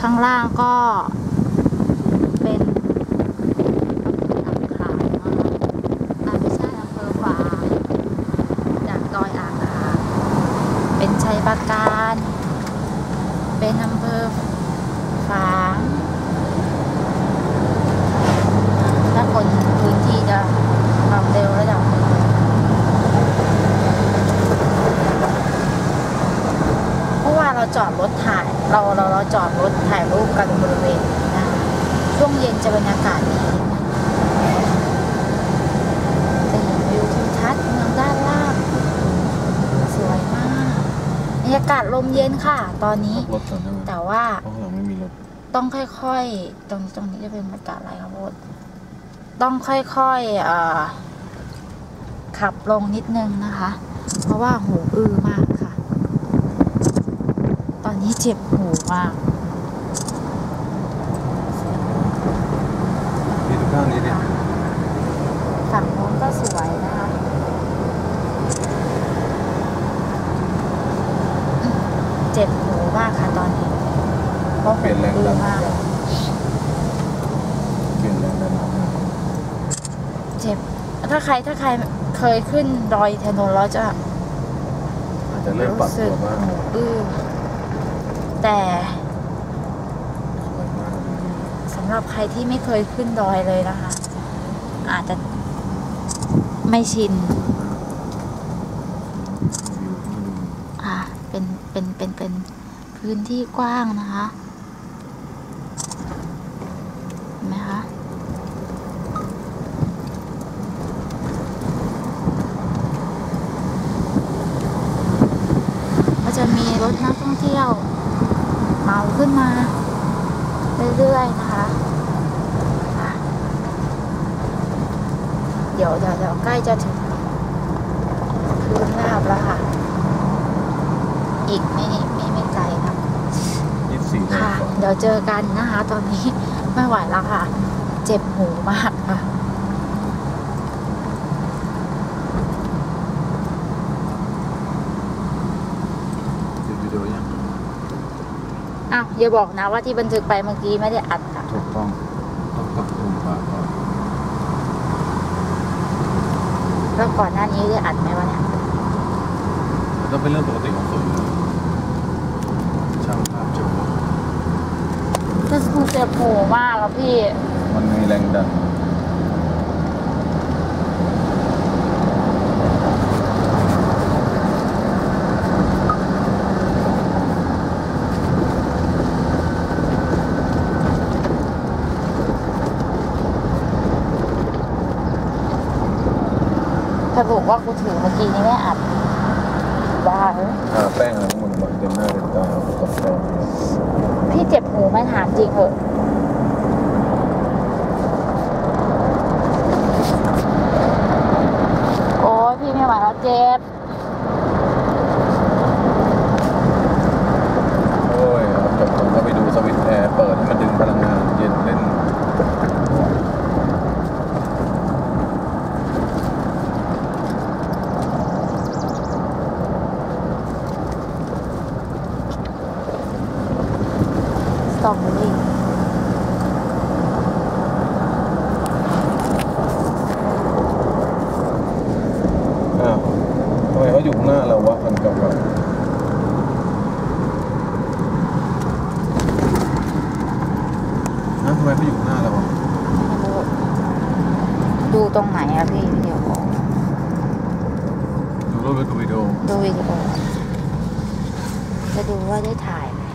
ข้างล่างก็เป็นอ่างขางอ่าไม่ใช่อำเภอฝางจากดอยอ่างขางเป็นชัยปราการ เป็นอำเภอฝางถ้าคนพื้นที่จะความเร็วระดับหนึ่งเพราะว่าเราจอดรถถ่าย เราเราเราจอดรถถ่ายรูปกันบริเวณนี้นะช่วงเย็นจะบรรยากาศดีจะเห็นวิวทิวทัศน์เมืองด้านล่างสวยมากบรรยากาศลมเย็นค่ะ ตอนนี้ รถก่อนได้ไหมแต่ว่าเพราะข้างหลังไม่มีรถต้องค่อยๆ ตรงตรงนี้จะเป็นบรรยากาศอะไรครับโบดต้องค่อยๆเอ่อขับลงนิดนึงนะคะ เพราะว่าหูอื้อมากค่ะตอนนี้ เจ็บหูมากนี่ดูข้างนี้ดิฝั่งโน้นก็สวยนะคะอืมเจ็บหูมากค่ะตอนนี้เพราะเปหูลี่ยนแรงอื้ดัอนมาก เปลี่ยนแรงดันเจ็บ ถ้าใครถ้าใครเคยขึ้นดอยอินทนนท์แล้วจะอาจจะเริ่มปรับรู้สึตักวบ้าง หูอื้อ แต่สำหรับใครที่ไม่เคยขึ้นดอยเลยนะคะ อาจจะไม่ชินวิวที่ดูอะเป็นเป็นเป็นเป็นพื้นที่กว้างนะคะเห็นไหมคะก็จะมีรถนักท่องเที่ยว ขึ้นมา เรื่อยๆนะคะอะเดี๋ยวเดี๋ยวเดี๋ยวใกล้จะถึงพื้นราบแล้วค่ะ อีกไม่ไม่ไม่ไกลค่ะยี่สิบสี่โลค่ะกว่าเดี๋ยวเจอกันนะคะ ตอนนี้ไม่ไหวแล้วค่ะ เจ็บหูมากค่ะ ดูวิดีโอยัง อ้าวอย่าบอกนะว่าที่บันทึกไปเมื่อกี้ไม่ได้อัดค่ะ ถูกต้องต้องกดปุ่มฝากก่อนแล้วก่อนหน้านี้ได้อัดไหมวะเนี่ยมันก็เป็นเรื่องปกติของคนอยู่แล้วช่างภาพจบก็คือเจ็บหูมากแล้วพี่ มันมีแรงดัน สรุปว่ากูถือเมื่อกี้นี้ไม่อัดบ้าเหรอทาแป้งอะไรของมึงบอกเต็มหน้าเต็มตากับแป้งพี่เจ็บหูไหม่ถามจริงเหอะโอ้ยพี่ไม่ไหวแล้วเจ็บ โอ้ยเอาจบผมก็ไปดูสวิตช์แอร์เปิดให้มันดึงพลังงานเย็นเล่น ส ตรอเบอรี่อ้าวทำไมเขาอยู่ข้างหน้าเราวะคันเก่าๆนะทำไมเขาอยู่ข้างหน้าเราวะไม่รู้ดูตรงไหนอะพี่เดี๋ยวบอกดูรูปหรือดูวิดีโอดูวิดีโอจะดูว่าได้ถ่ายไหม